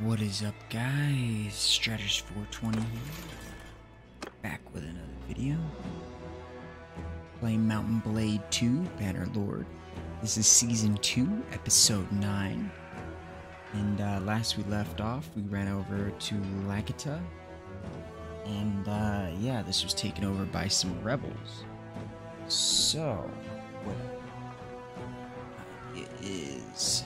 What is up, guys? Strategist 420 here. Back with another video. Playing Mount and Blade 2 Bannerlord. This is Season 2, Episode 9. And uh, last we left off, we ran over to Lageta. And uh, yeah, this was taken over by some rebels. So, what it is.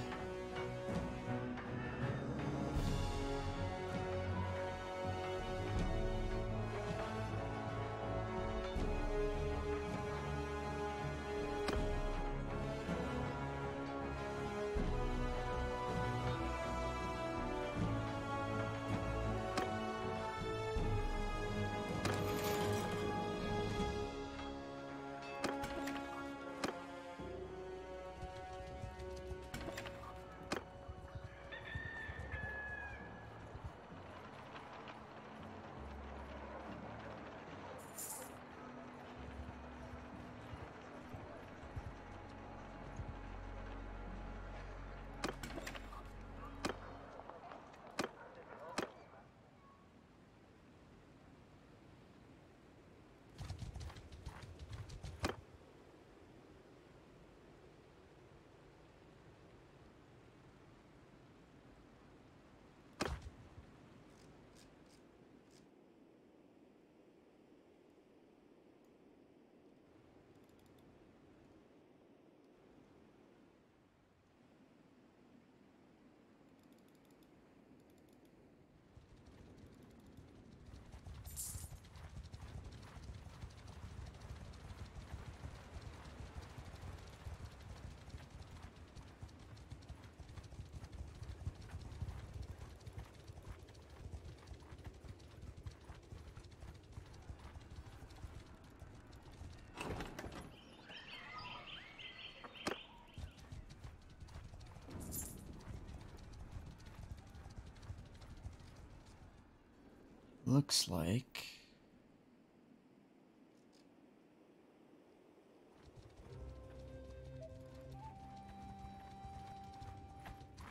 Looks like.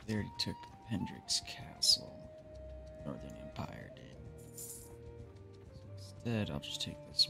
They already took Hendrix Castle. Northern Empire did. So instead, I'll just take this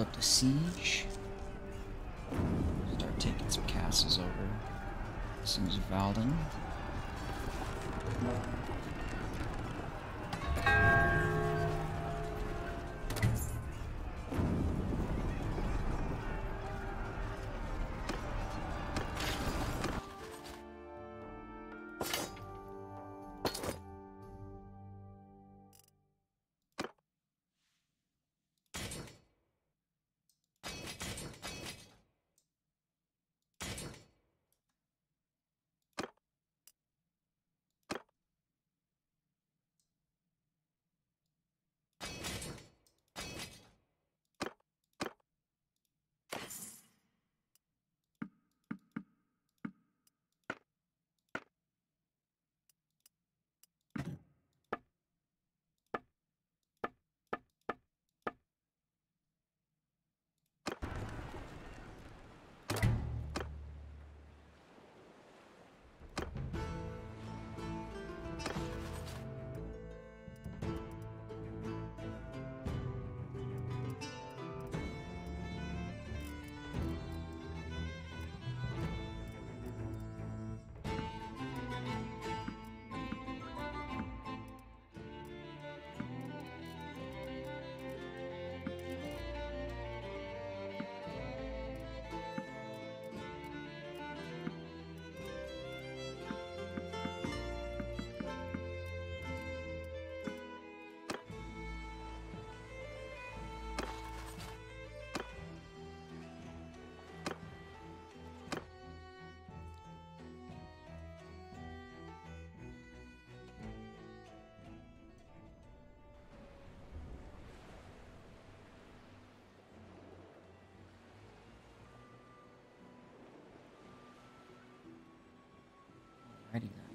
up the siege. Start taking some castles over. Seems Valden. Alrighty then.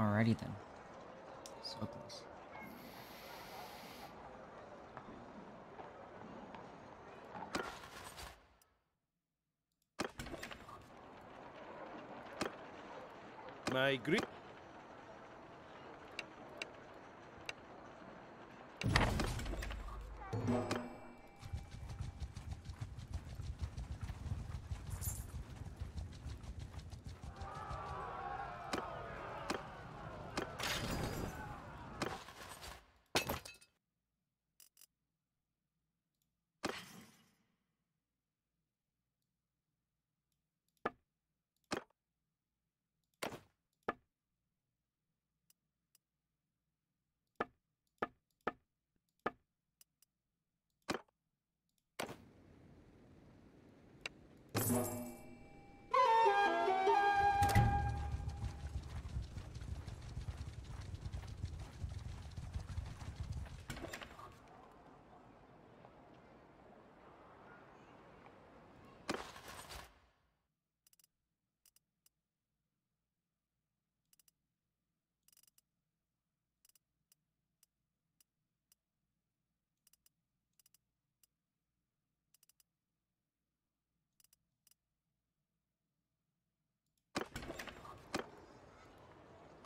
Alrighty then. So close. My grip.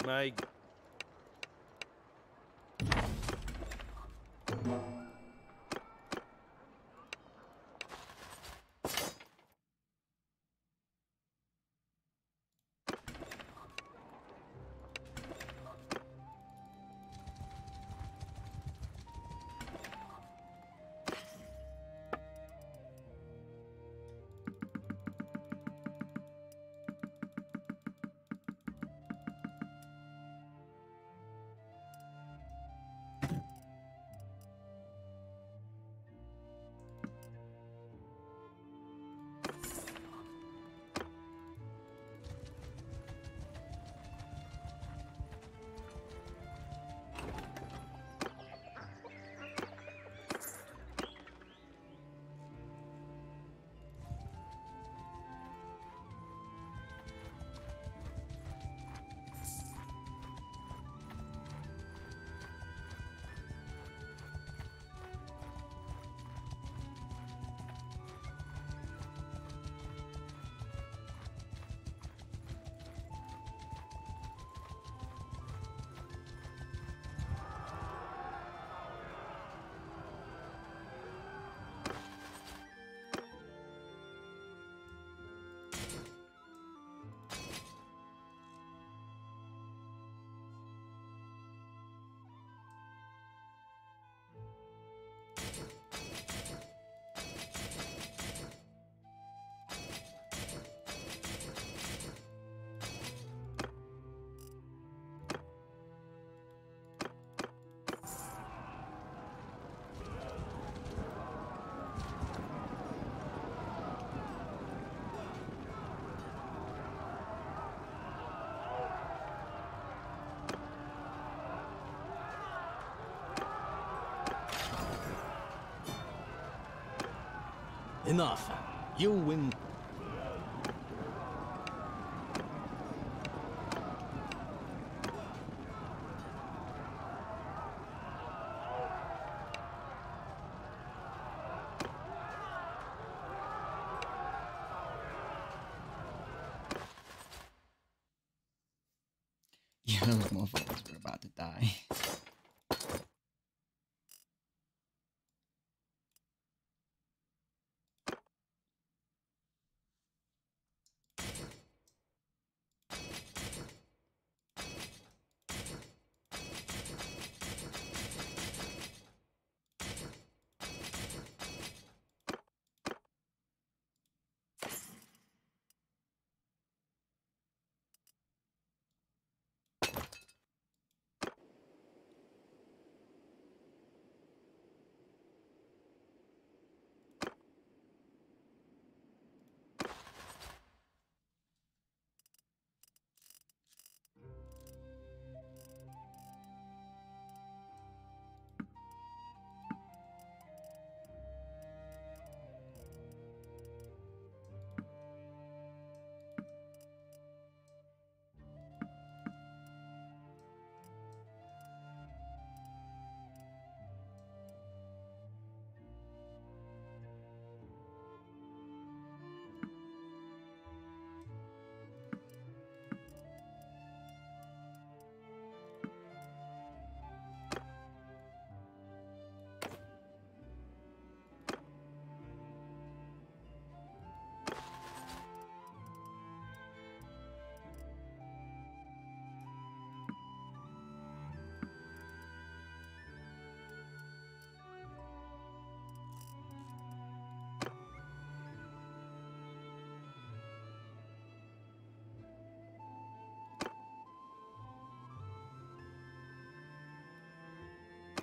My Enough. You win.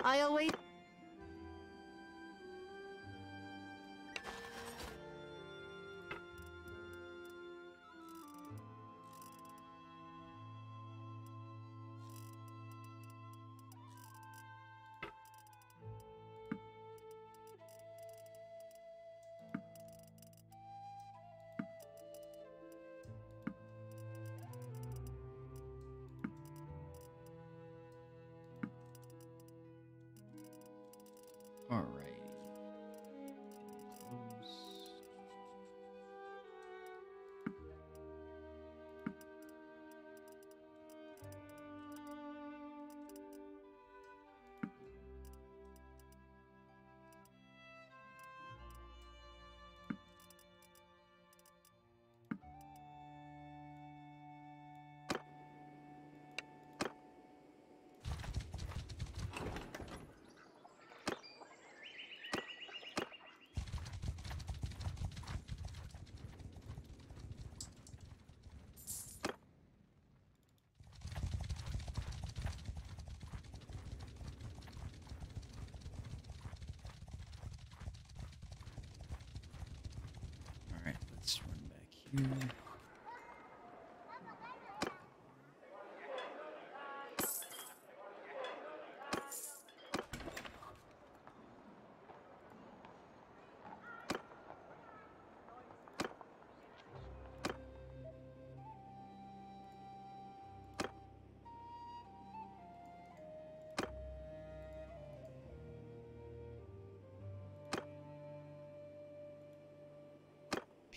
I'll wait. Alrighty. Close.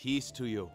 Peace to you.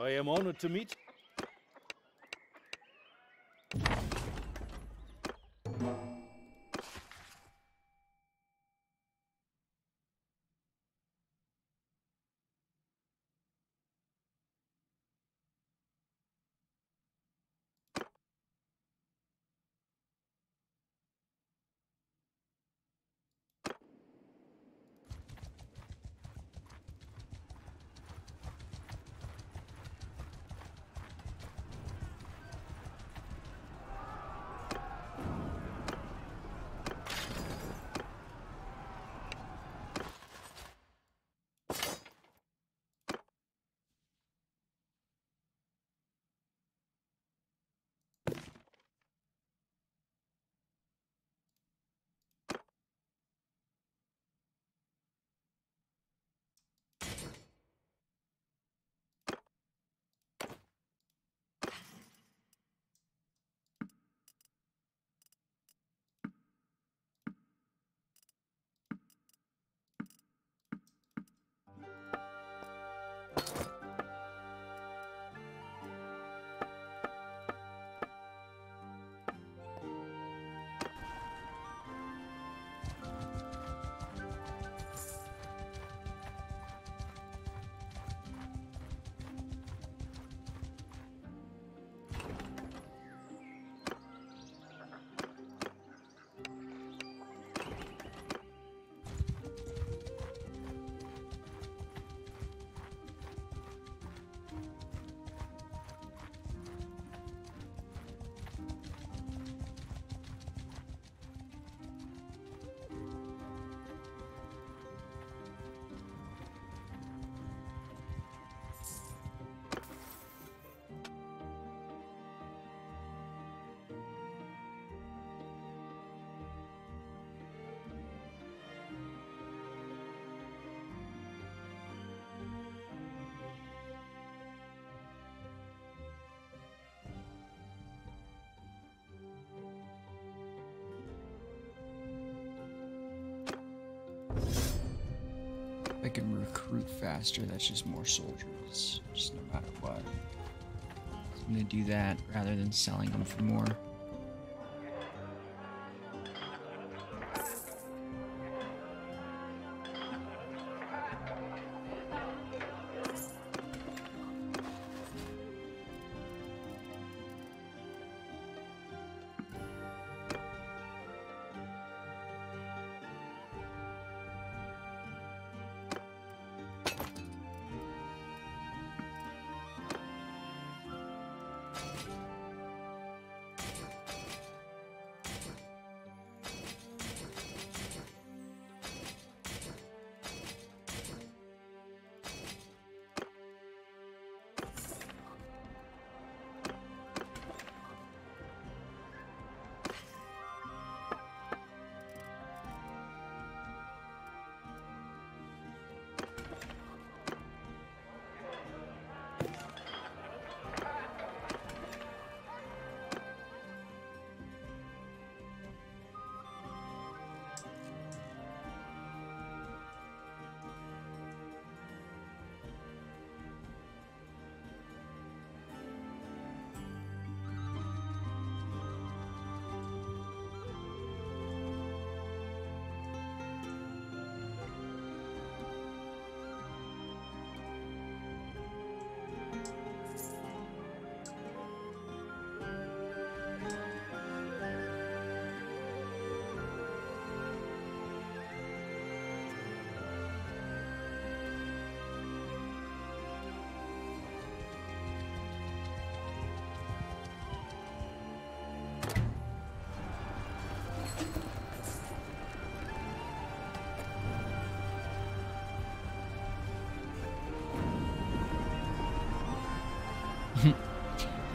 I am honored to meet. Can recruit faster, that's just more soldiers, just no matter what. So I'm gonna do that rather than selling them for more.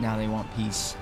Now they want peace.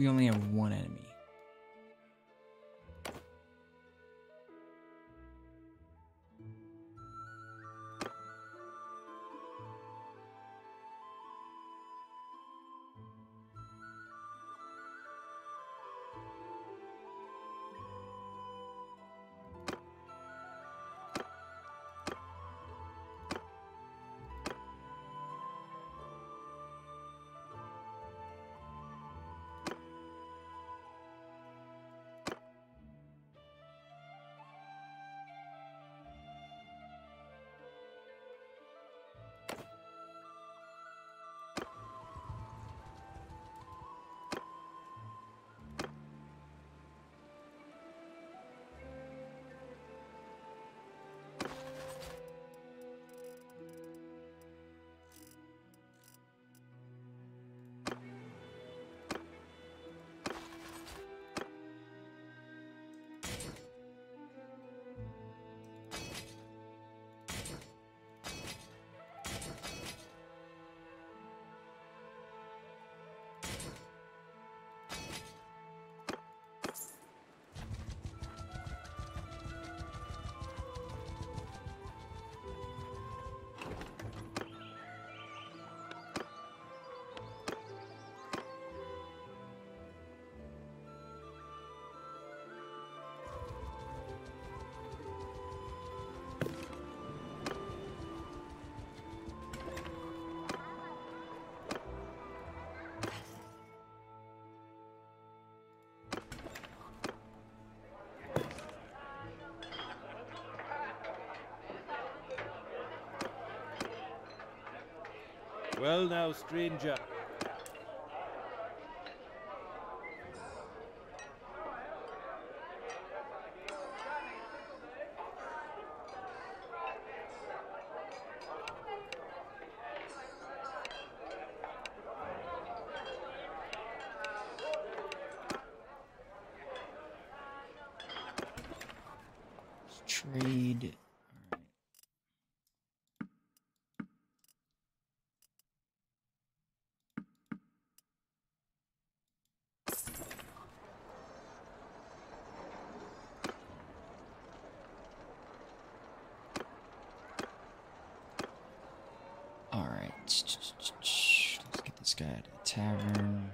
We only have one enemy. Well now, stranger. Let's trade. All right. All right. Let's get this guy at a tavern.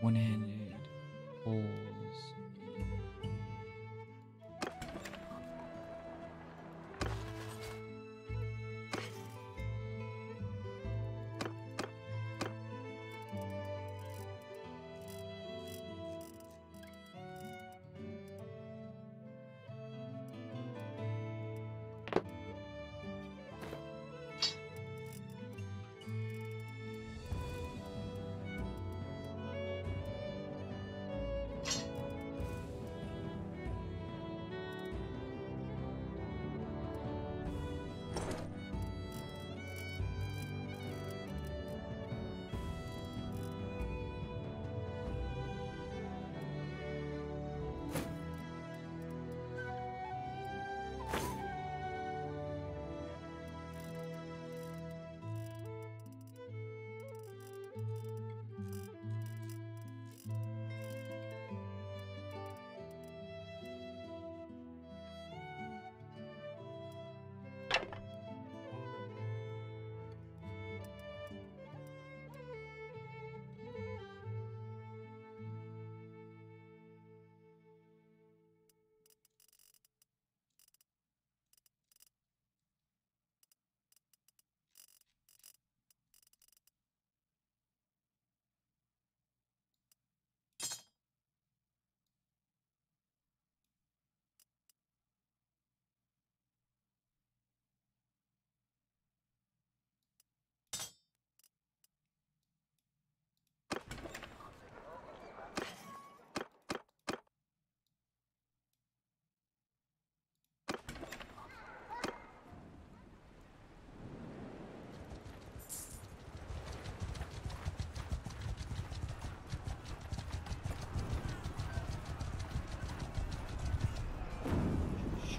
One-handed holes. You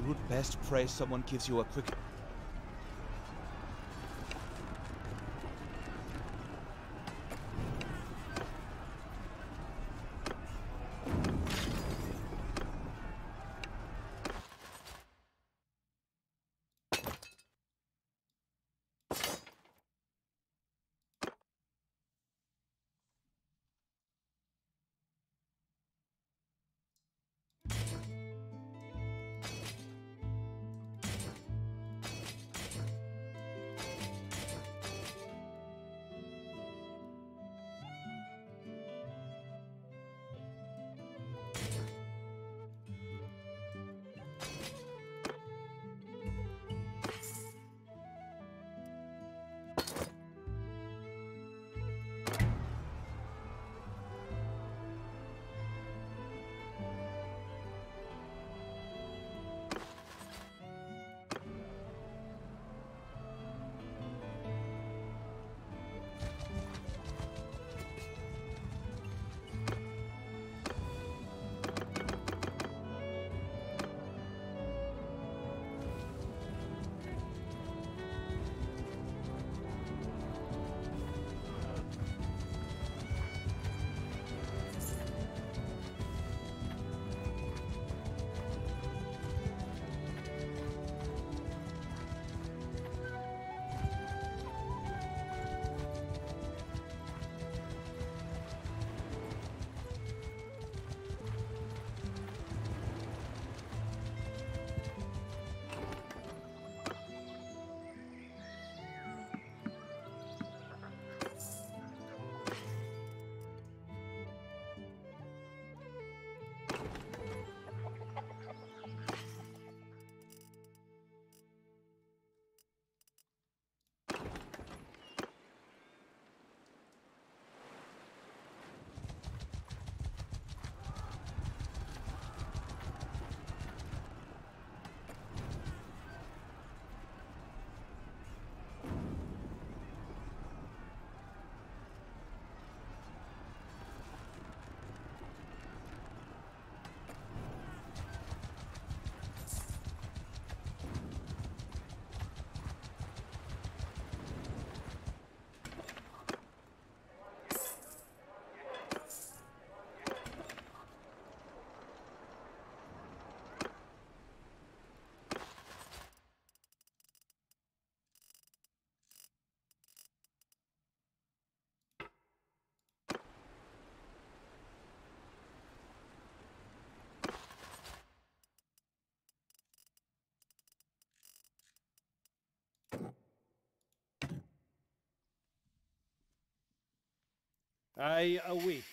would best pray someone gives you a quick. I await.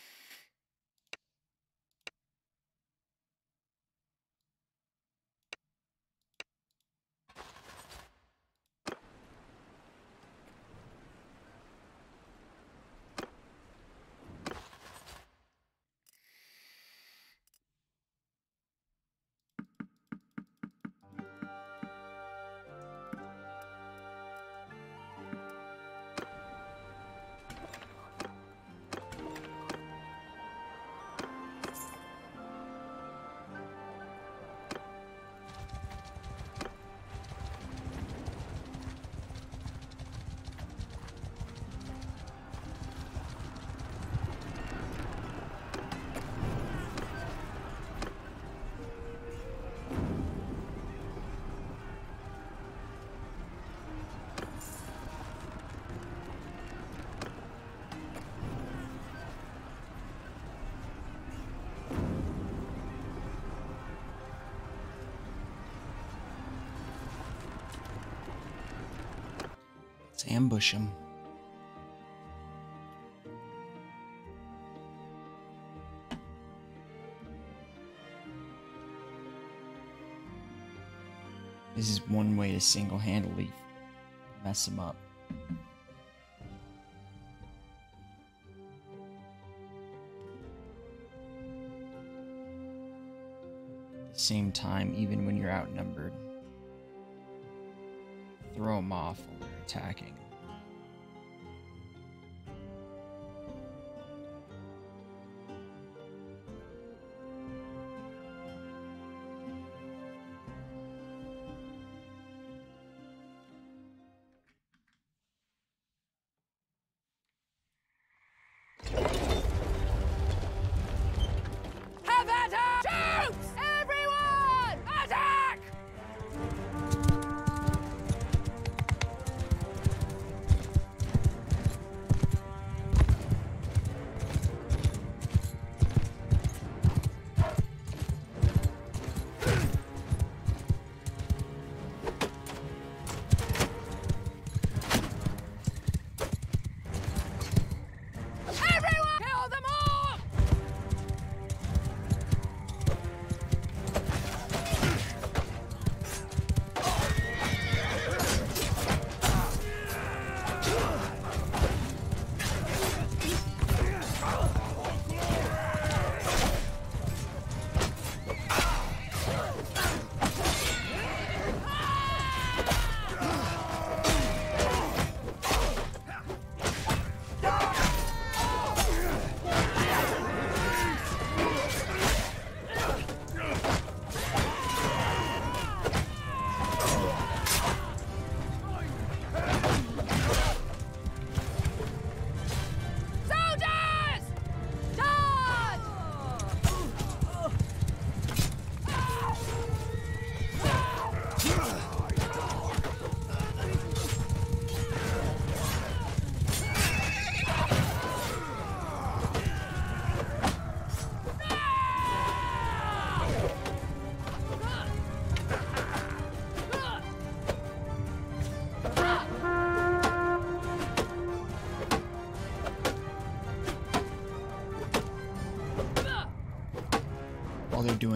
Ambush him. This is one way to single-handedly mess him up. At the same time, even when you're outnumbered, throw him off attacking.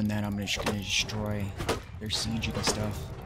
Doing that, I'm just gonna destroy their siege and stuff.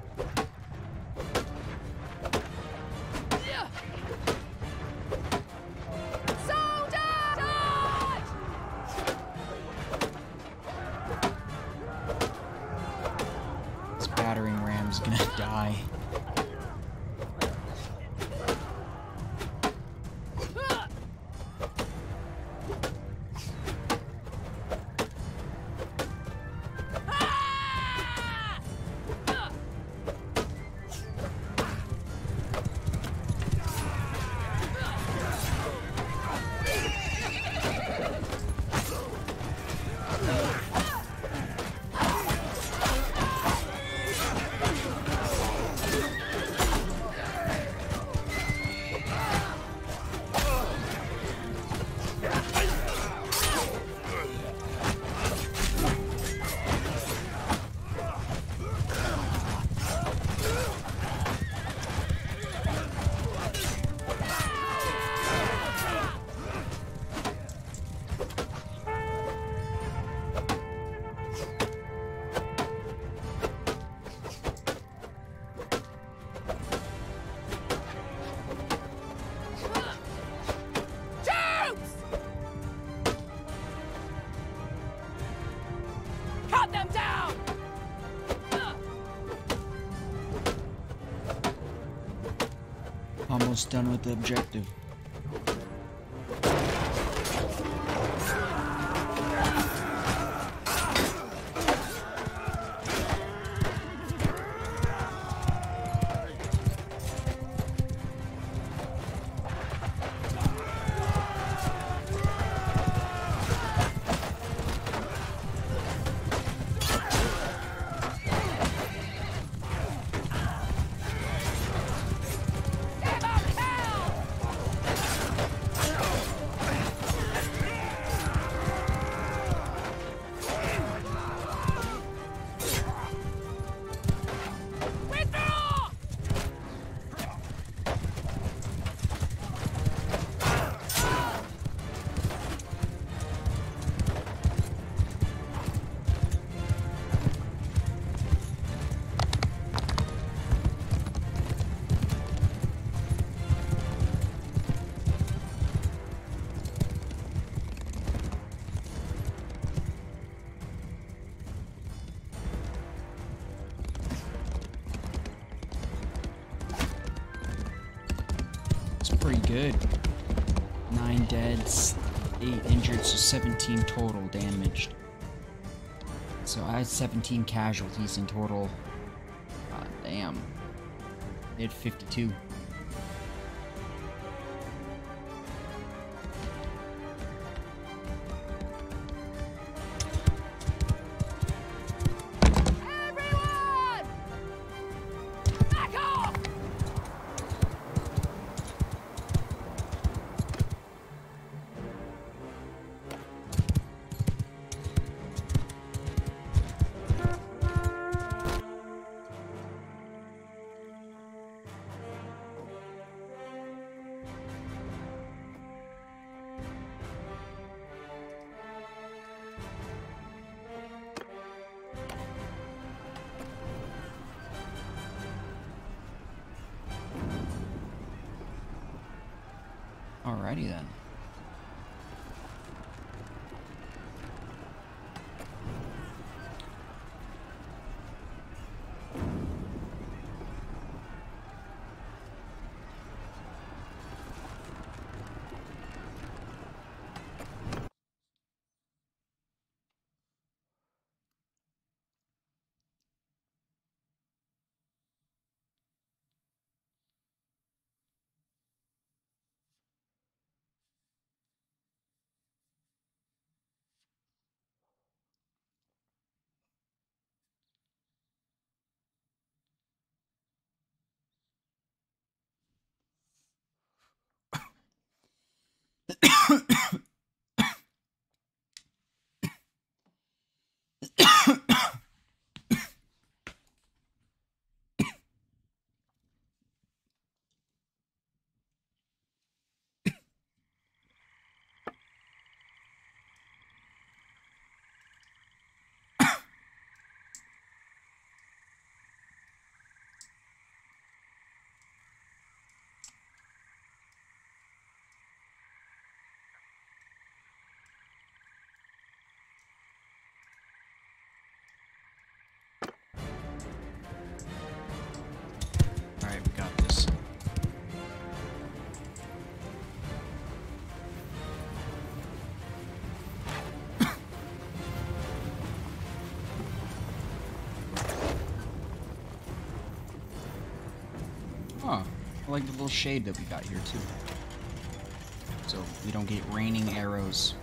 Almost done with the objective. It's pretty good. Nine deads, eight injured, so 17 total damaged. So I had 17 casualties in total. God damn. They had 52. Like the little shade that we got here too. So we don't get raining arrows.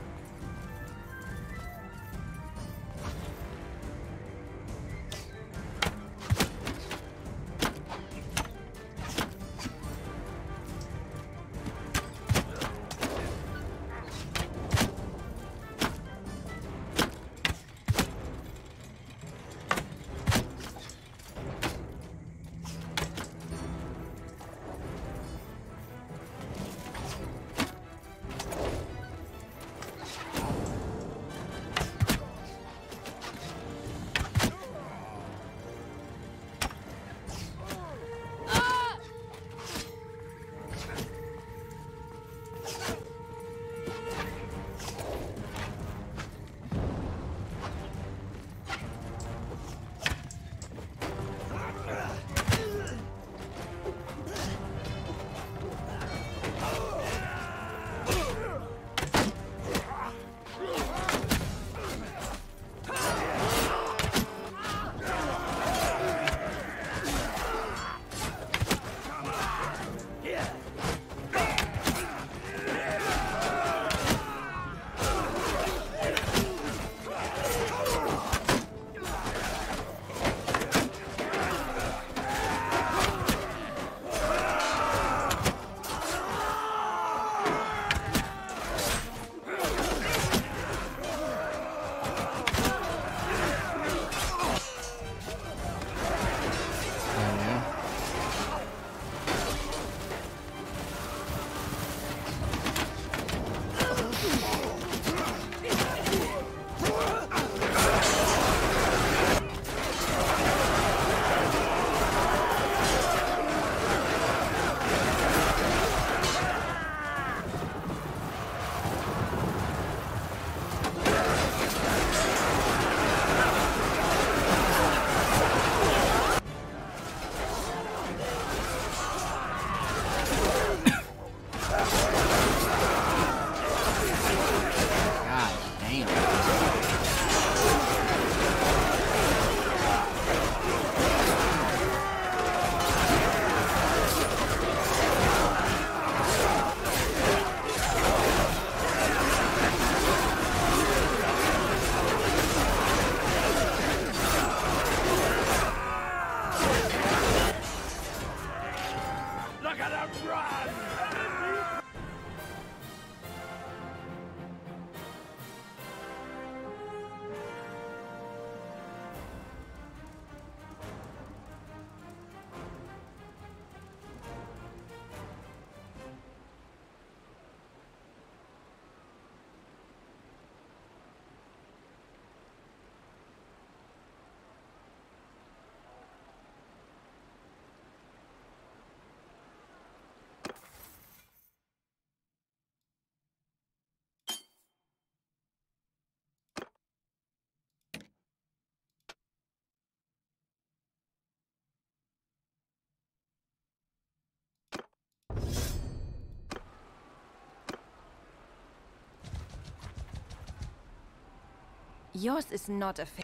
Yours is not a fa-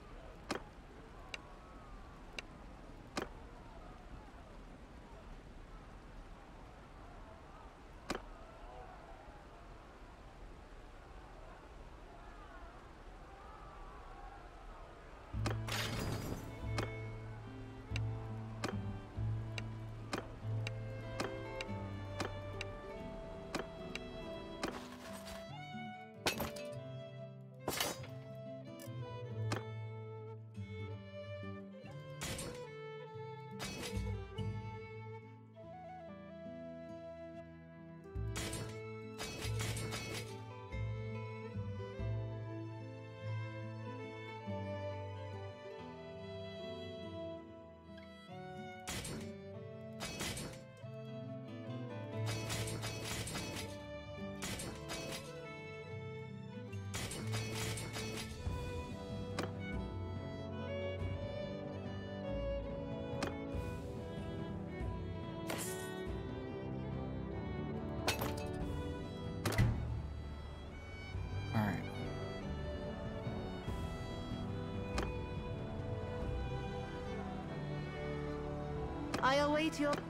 I await your.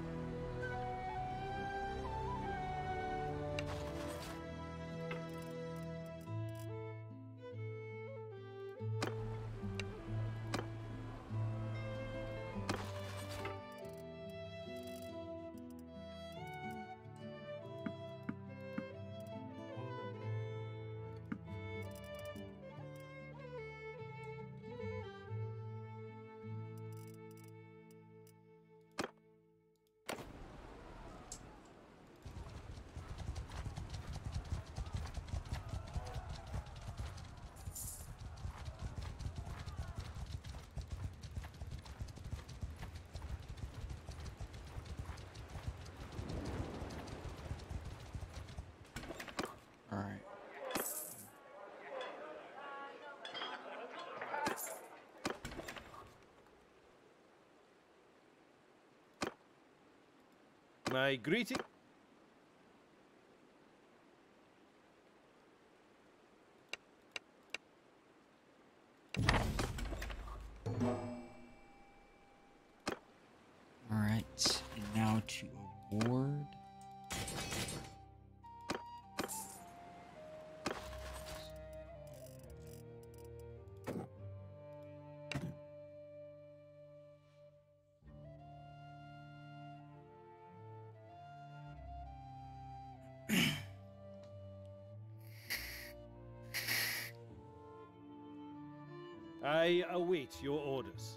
My greeting. I await your orders.